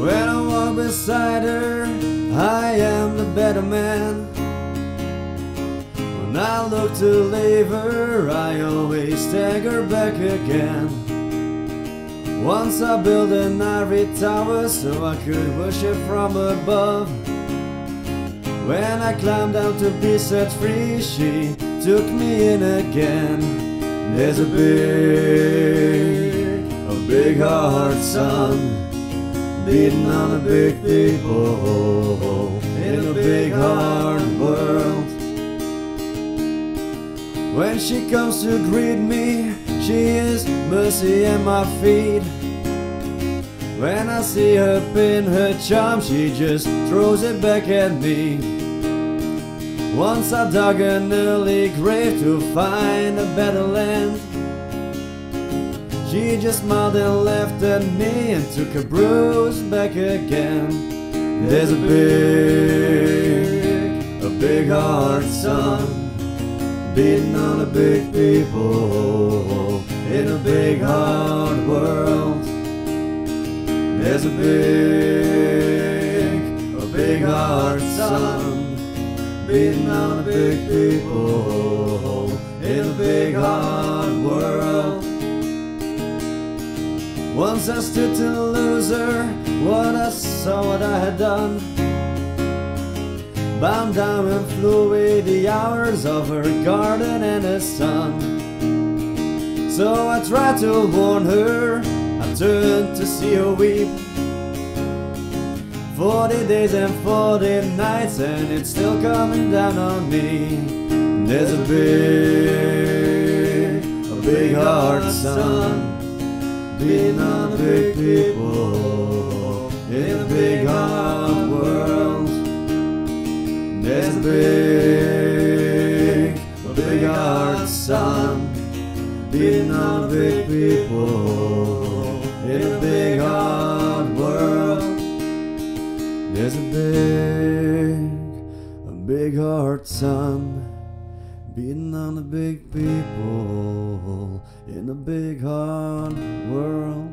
When I walk beside her, I am the better man. When I look to leave her, I always take her back again. Once I built an ivory tower so I could worship from above. When I climbed down to be set free, she took me in again. There's a big, a big hard sun, beating on the big people in a big hard world. When she comes to greet me, she is mercy at my feet. When I see her pin her charm, she just throws it back at me. Once I dug an early grave to find a better land. She just smiled and laughed at me and took her bruise back again. There's a big, a big hard sun beating on a big people in a big hard world. There's a big, a big hard sun, beating on a big people in a big hard world. Once I stood to lose her, what I saw, what I had done. Bound down and flew away the hours of her garden and the sun. So I tried to warn her, I turned to see her weep. Forty days and forty nights, and it's still coming down on me. There's a big, on a big people in a big hard world. There's a big, a big hard sun, beating on big people in a big hard world. There's a big, a big hard sun, beating on the big people in a big hard world.